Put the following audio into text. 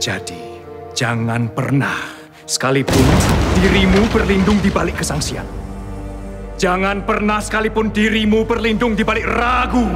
Jadi, jangan pernah, sekalipun dirimu berlindung di balik kesangsian. Jangan pernah sekalipun dirimu berlindung di balik ragu.